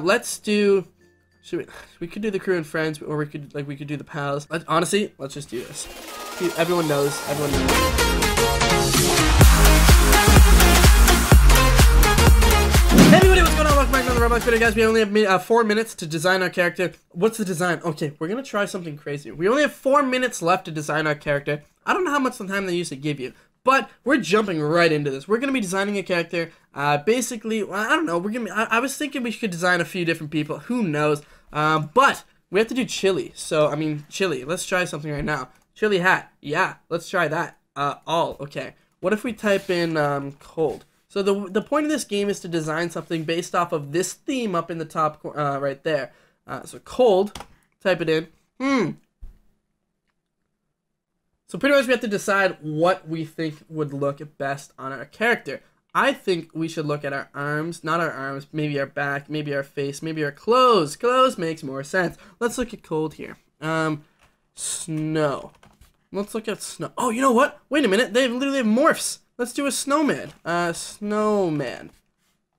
Let's do. Should we? We could do the crew and friends, or we could like we could do the pals. Let, honestly, let's just do this. Everyone knows. Everyone knows. Hey everybody, what's going on? Welcome back to another Roblox video, guys. We only have uh, four minutes to design our character. What's the design? Okay, we're gonna try something crazy. We only have four minutes left to design our character. I don't know how much time they used to give you, but we're jumping right into this. We're gonna be designing a character. Uh, basically, I don't know. We're gonna. Be, I, I, was thinking we could design a few different people. Who knows? Um, but we have to do chili. So I mean, chili. Let's try something right now. Chili hat. Yeah, let's try that. Uh, all okay. What if we type in um, cold? So the, the point of this game is to design something based off of this theme up in the top uh, right there. Uh, so cold, type it in. Hmm. So pretty much we have to decide what we think would look best on our character. I think we should look at our arms, not our arms, maybe our back, maybe our face, maybe our clothes. Clothes makes more sense. Let's look at cold here. Um, snow. Let's look at snow. Oh, you know what? Wait a minute. They literally have morphs. Let's do a snowman. Uh, snowman.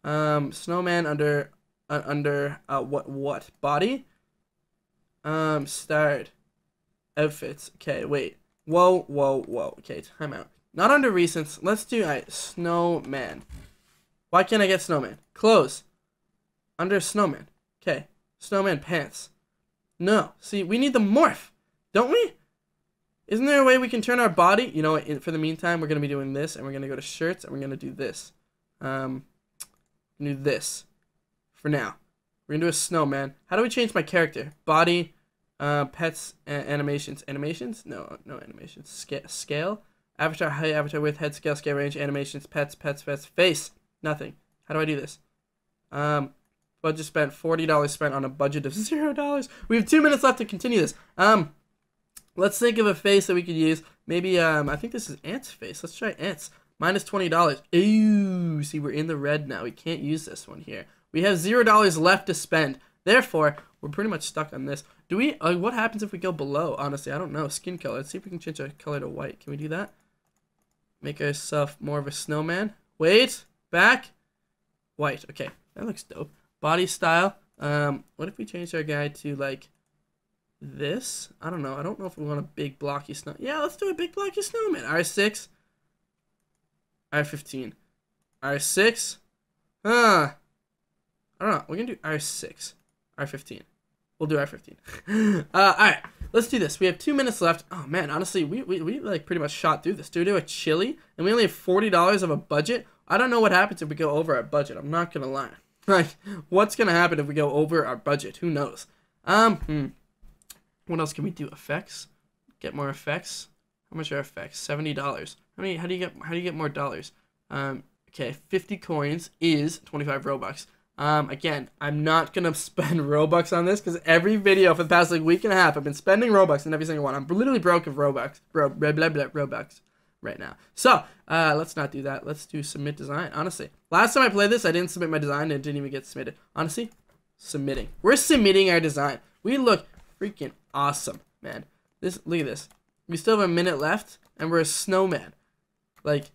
Um, snowman under, uh, under, uh, what, what? Body? Um, start. Outfits. Okay, wait. Whoa, whoa, whoa. Okay, time out. Not under recents. Let's do, alright, snowman. Why can't I get snowman? Clothes. Under snowman. Okay. Snowman pants. No. See, we need the morph. Don't we? Isn't there a way we can turn our body? You know, in, for the meantime, we're going to be doing this, and we're going to go to shirts, and we're going to do this. Um, do this for now. We're going to do a snowman. How do we change my character? Body, uh, pets, animations. Animations? No, no animations. Sca scale? Avatar height, avatar width, head scale, scale range, animations, pets, pets, pets, face. Nothing. How do I do this? Um, budget spent, $40 spent on a budget of $0. We have two minutes left to continue this. Um, Let's think of a face that we could use. Maybe, um, I think this is Ant's face. Let's try Ant's. Minus $20. Ooh, see, we're in the red now. We can't use this one here. We have $0 left to spend. Therefore, we're pretty much stuck on this. Do we, uh, what happens if we go below? Honestly, I don't know. Skin color. Let's see if we can change our color to white. Can we do that? Make ourselves more of a snowman. Wait, back. White. Okay, that looks dope. Body style. Um, what if we change our guy to, like, this. I don't know. I don't know if we want a big blocky snow. Yeah, let's do a big blocky snowman. R6. R15. R6. Huh. I don't know. We're going to do R6. R15. We'll do R15. uh, alright. Let's do this. We have two minutes left. Oh, man. Honestly, we, we, we like pretty much shot through this. Do we a chili? And we only have $40 of a budget? I don't know what happens if we go over our budget. I'm not to lie. Like, what's to happen if we go over our budget? Who knows? Um, hmm. What else can we do? Effects. Get more effects. How much are effects? Seventy dollars. How many? How do you get? How do you get more dollars? Um. Okay, fifty coins is twenty-five robux. Um. Again, I'm not gonna spend robux on this because every video for the past like week and a half, I've been spending robux in every single one. I'm literally broke of robux. Bro, blah blah blah robux right now. So, uh, let's not do that. Let's do submit design. Honestly, last time I played this, I didn't submit my design and it didn't even get submitted. Honestly, submitting. We're submitting our design. We look freaking awesome, man. This look at this. We still have a minute left, and we're a snowman. Like,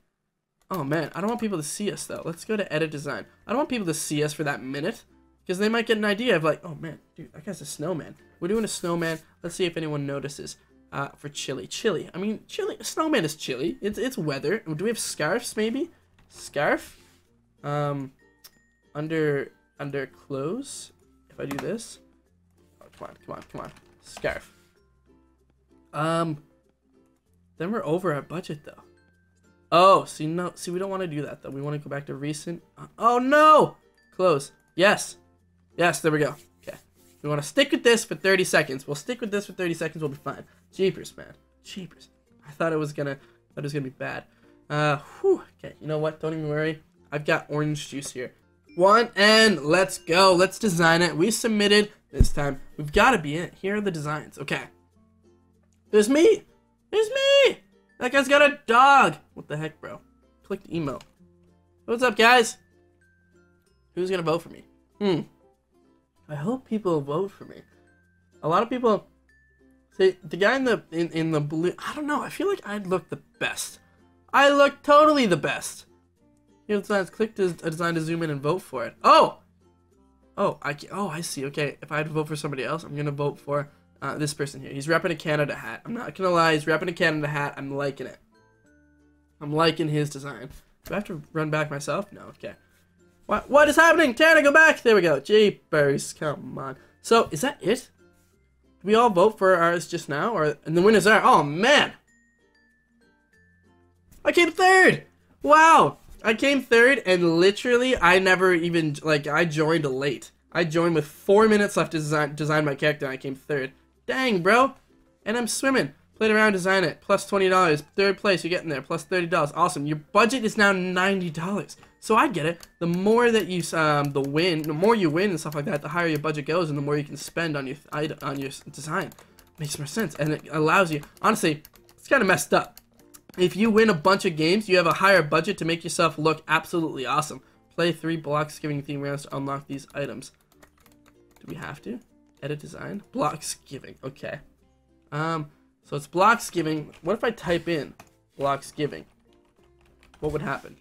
oh man, I don't want people to see us though. Let's go to edit design. I don't want people to see us for that minute, because they might get an idea of like, oh man, dude, that guy's a snowman. We're doing a snowman. Let's see if anyone notices. Uh, for chili, chili. I mean, chili. Snowman is chilly. It's it's weather. Do we have scarves? Maybe scarf. Um, under under clothes. If I do this. Oh, come on, come on, come on. Scarf. Um, then we're over our budget though. Oh, see no, see we don't want to do that though. We want to go back to recent. Uh, oh no, close. Yes, yes, there we go. Okay, we want to stick with this for 30 seconds. We'll stick with this for 30 seconds. We'll be fine. Jeepers, man, jeepers. I thought it was gonna, thought it was gonna be bad. Uh, whew. Okay, you know what? Don't even worry. I've got orange juice here. One and let's go. Let's design it. We submitted this time. We've got to be in. Here are the designs. Okay. There's me. There's me. That guy's got a dog. What the heck, bro? Clicked emo. What's up, guys? Who's gonna vote for me? Hmm. I hope people vote for me. A lot of people say the guy in the in, in the blue. I don't know. I feel like I'd look the best. I look totally the best. Here designs. Click to design to zoom in and vote for it. Oh, Oh, I oh I see. Okay, if I had to vote for somebody else, I'm gonna vote for uh, this person here. He's repping a Canada hat. I'm not gonna lie, he's repping a Canada hat. I'm liking it. I'm liking his design. Do I have to run back myself? No. Okay. What what is happening? Tanner, go back. There we go. Jeepers, come on. So is that it? Did we all vote for ours just now, or and the winners are? Oh man, I came third. Wow, I came third, and literally I never even like I joined late. I joined with four minutes left to design design my character. and I came third. Dang, bro. And I'm swimming. Played around, design it. Plus Plus twenty dollars. Third place, you're getting there. Plus Plus thirty dollars. Awesome. Your budget is now ninety dollars. So I get it. The more that you um the win, the more you win and stuff like that, the higher your budget goes, and the more you can spend on your on your design. Makes more sense, and it allows you. Honestly, it's kind of messed up. If you win a bunch of games, you have a higher budget to make yourself look absolutely awesome. Play three Bloxgiving theme rounds to unlock these items. Do we have to? Edit design? Blocks giving. Okay. Um, so it's Bloxgiving. What if I type in Bloxgiving? What would happen?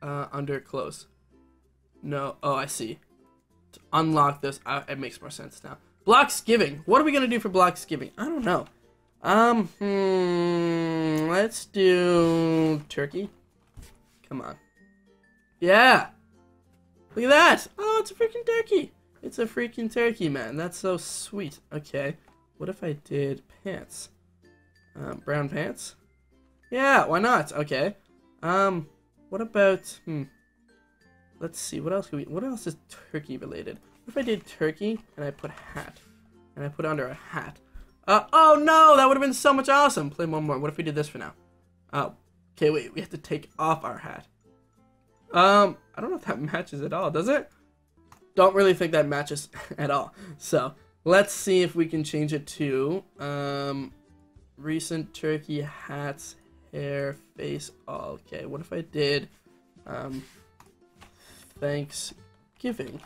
Uh, under close. No. Oh, I see. To unlock this, uh, it makes more sense now. Bloxgiving. What are we gonna do for Bloxgiving? I don't know. Um, hmm, let's do turkey. Come on. Yeah. Look at that. Oh, it's a freaking turkey. It's a freaking turkey, man. That's so sweet. Okay. What if I did pants? Um, brown pants? Yeah, why not? Okay. Um, what about, hmm. Let's see, what else could we, what else is turkey related? What if I did turkey and I put hat? And I put under a hat. Uh, oh no, that would have been so much awesome. Play one more. What if we did this for now? Oh, okay, wait, we have to take off our hat. Um, I don't know if that matches at all, does it? Don't really think that matches at all. So, let's see if we can change it to, um, recent turkey hats, hair, face, all. Okay, what if I did, um, Thanksgiving?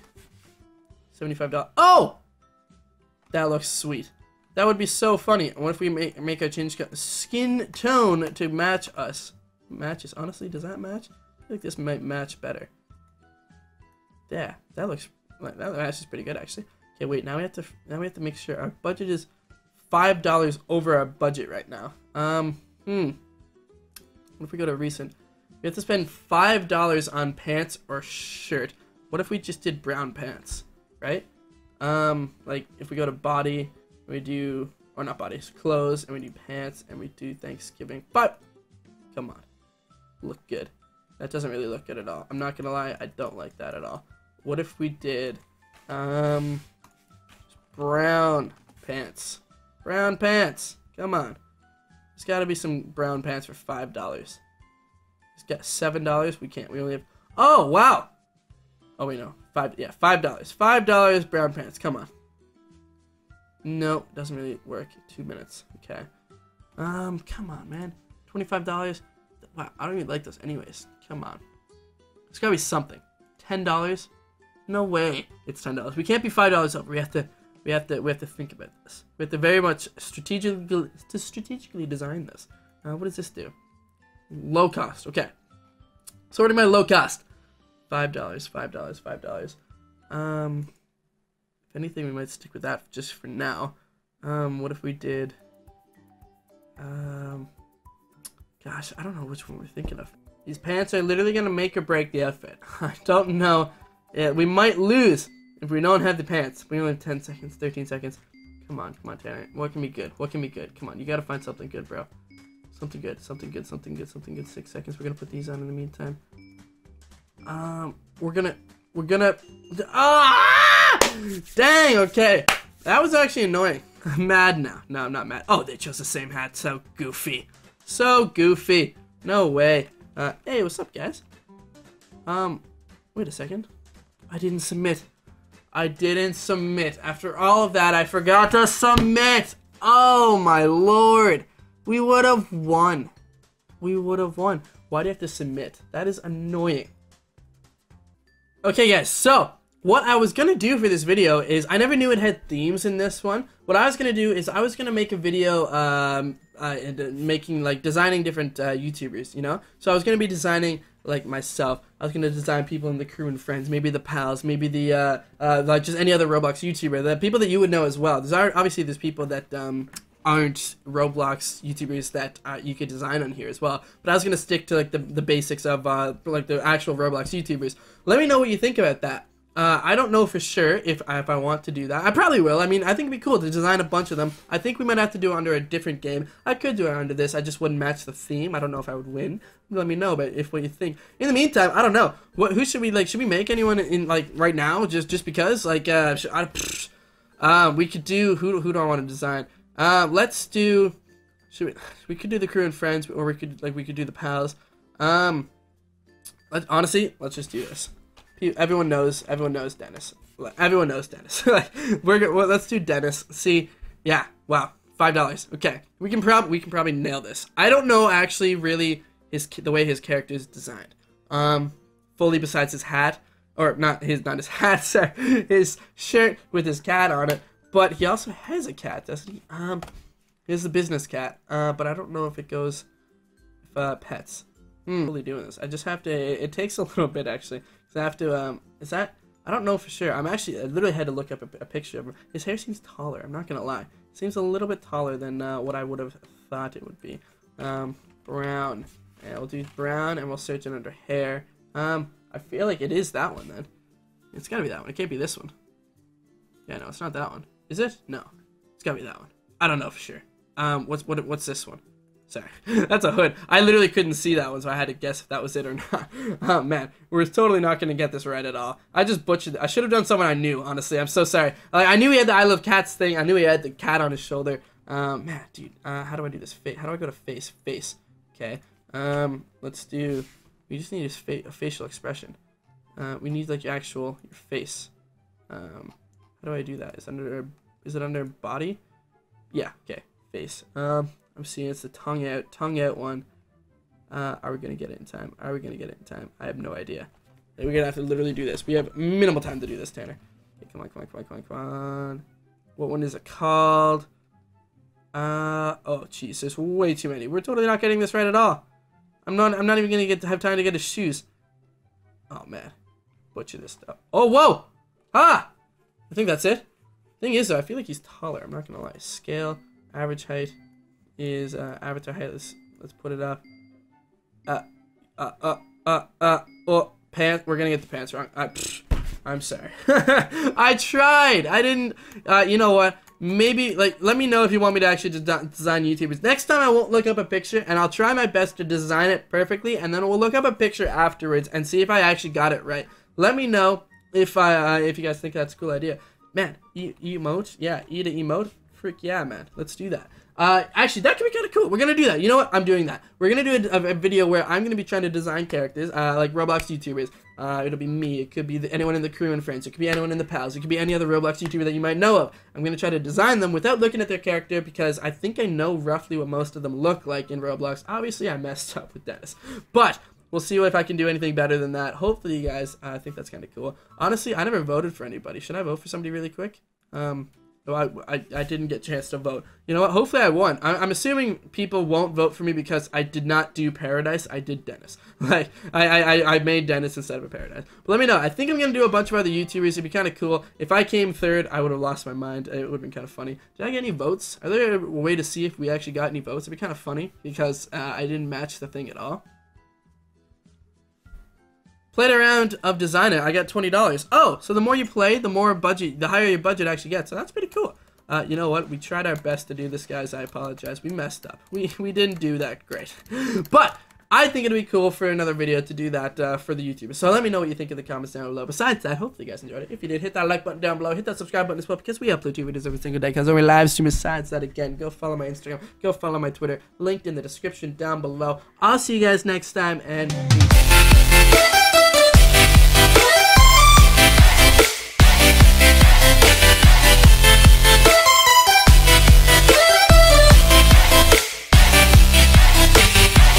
$75. Oh! That looks sweet. That would be so funny. What if we make make a change skin tone to match us? Matches. Honestly, does that match? I like this might match better. Yeah, that looks that matches pretty good actually. Okay, wait. Now we have to now we have to make sure our budget is five dollars over our budget right now. Um, hmm. What if we go to recent? We have to spend five dollars on pants or shirt. What if we just did brown pants, right? Um, like if we go to body we do, or not bodies, clothes, and we do pants, and we do Thanksgiving. But, come on, look good. That doesn't really look good at all. I'm not gonna lie, I don't like that at all. What if we did, um, brown pants? Brown pants, come on. There's gotta be some brown pants for $5. It's got $7, we can't, we only have, oh, wow. Oh, wait, no, five, yeah, $5. $5 brown pants, come on. No, doesn't really work. Two minutes. Okay. Um, come on, man. Twenty-five dollars. Wow, I don't even like those. Anyways, come on. It's gotta be something. Ten dollars? No way. It's ten dollars. We can't be five dollars over. We have to. We have to. We have to think about this. We have to very much strategically to strategically design this. Uh, what does this do? Low cost. Okay. So what low cost? Five dollars. Five dollars. Five dollars. Um. If anything, we might stick with that just for now. Um, what if we did... Um, gosh, I don't know which one we're thinking of. These pants are literally to make or break the outfit. I don't know. Yeah, we might lose if we don't have the pants. We only have 10 seconds, 13 seconds. Come on, come on, Tanner. What can be good? What can be good? Come on, you gotta find something good, bro. Something good, something good, something good, something good. Six seconds. We're gonna put these on in the meantime. Um, we're gonna, we're gonna, ah! Dang, okay. That was actually annoying. I'm mad now. No, I'm not mad. Oh, they chose the same hat. So goofy. So goofy. No way. Uh, hey, what's up, guys? Um, wait a second. I didn't submit. I didn't submit. After all of that, I forgot to submit. Oh, my lord. We would have won. We would have won. Why do you have to submit? That is annoying. Okay, guys, so what I was gonna do for this video is I never knew it had themes in this one. What I was gonna do is I was gonna make a video um, uh, making like designing different uh, YouTubers, you know. So I was gonna be designing like myself. I was gonna design people in the crew and friends, maybe the pals, maybe the uh, uh like just any other Roblox YouTuber, the people that you would know as well. There's obviously there's people that um aren't Roblox YouTubers that uh, you could design on here as well. But I was gonna stick to like the the basics of uh like the actual Roblox YouTubers. Let me know what you think about that. Uh, I don't know for sure if if I want to do that. I probably will. I mean, I think it'd be cool to design a bunch of them. I think we might have to do it under a different game. I could do it under this. I just wouldn't match the theme. I don't know if I would win. Let me know, but if what you think. In the meantime, I don't know. What who should we like? Should we make anyone in like right now? Just just because like uh, should, I, uh we could do who who do I want to design? Uh, let's do. Should we? We could do the crew and friends, or we could like we could do the pals. Um, let honestly, let's just do this everyone knows everyone knows Denis. Everyone knows Denis. like we're gonna, well, let's do Denis. See, yeah, wow, five dollars. Okay, we can probably we can probably nail this. I don't know actually really his the way his character is designed. Um, fully besides his hat or not his not his hat, sorry, his shirt with his cat on it. But he also has a cat, doesn't he? Um, he's a business cat. Uh, but I don't know if it goes if uh pets. Hmm, really doing this. I just have to. It, takes a little bit actually. So I have to, um, is that, I don't know for sure. I'm actually, I literally had to look up a, a picture of him. His hair seems taller, I'm not gonna lie. Seems a little bit taller than uh, what I would have thought it would be. Um, brown. Yeah, we'll do brown and we'll search it under hair. Um, I feel like it is that one then. It's gotta be that one. It can't be this one. Yeah, no, it's not that one. Is it? No. It's gotta be that one. I don't know for sure. Um, what's what? What's this one? Sorry, that's a hood. I literally couldn't see that one, so I had to guess if that was it or not. oh man, we're totally not gonna get this right at all. I just butchered. I should have done someone I knew. Honestly, I'm so sorry. Like, I knew he had the I love cats thing. I knew he had the cat on his shoulder. Um, man, dude, uh, how do I do this? Face. How do I go to face? Face. Okay. Um, let's do. We just need his fa a facial expression. Uh, we need like actual your face. Um, how do I do that? Is under? Is it under body? Yeah. Okay. Face. Um, I'm seeing it's the tongue out, tongue out one. Uh, are we gonna get it in time? Are we gonna get it in time? I have no idea. We're gonna have to literally do this. We have minimal time to do this, Tanner. Okay, come on, come on, come on, come on, come on. What one is it called? Uh, oh, jeez, there's way too many. We're totally not getting this right at all. I'm not, I'm not even gonna get to have time to get his shoes. Oh man, butcher this stuff. Oh, whoa! Ah! I think that's it. Thing is, though, I feel like he's taller. I'm not gonna lie. Scale, average height is uh, avatar height. Let's let's put it up. Uh, uh, uh, uh, uh. Oh, pants. We're gonna get the pants wrong. I, psh, I'm sorry. I tried. I didn't. Uh, you know what? Maybe like let me know if you want me to actually design YouTubers. Next time I won't look up a picture and I'll try my best to design it perfectly, and then we'll look up a picture afterwards and see if I actually got it right. Let me know if I uh, if you guys think that's a cool idea. Man, e emote, yeah, eat an emote. freak yeah, man. Let's do that. Uh, actually, that could be kind of cool. We're gonna do that. You know what? I'm doing that. We're gonna do a, a video where I'm gonna be trying to design characters, uh, like Roblox YouTubers. Uh, it'll be me. It could be the, anyone in the crew and friends. It could be anyone in the pals. It could be any other Roblox YouTuber that you might know of. I'm gonna try to design them without looking at their character because I think I know roughly what most of them look like in Roblox. Obviously, I messed up with Denis, but we'll see if I can do anything better than that. Hopefully, you guys uh, think that's kind of cool. Honestly, I never voted for anybody. Should I vote for somebody really quick? Um, I, I, I didn't get a chance to vote. You know what? Hopefully I won. I, I'm assuming people won't vote for me because I did not do Paradise. I did Denis. Like, I, I, I made Denis instead of a Paradise. But let me know. I think I'm going to do a bunch of other YouTubers. It'd be kind of cool. If I came third, I would have lost my mind. It would have been kind of funny. Did I get any votes? Are there a way to see if we actually got any votes? It'd be kind of funny because uh, I didn't match the thing at all. Played a round of Designer. I got twenty dollars. Oh, so the more you play, the more budget, the higher your budget actually gets. So that's pretty cool. Uh, you know what? We tried our best to do this, guys. I apologize. We messed up. We we didn't do that great, but I think it'd be cool for another video to do that uh, for the YouTubers. So let me know what you think in the comments down below. Besides that, hopefully you guys enjoyed it. If you did, hit that like button down below. Hit that subscribe button as well because we upload two videos every single day because we live stream. Besides that, again, go follow my Instagram. Go follow my Twitter. Linked in the description down below. I'll see you guys next time and.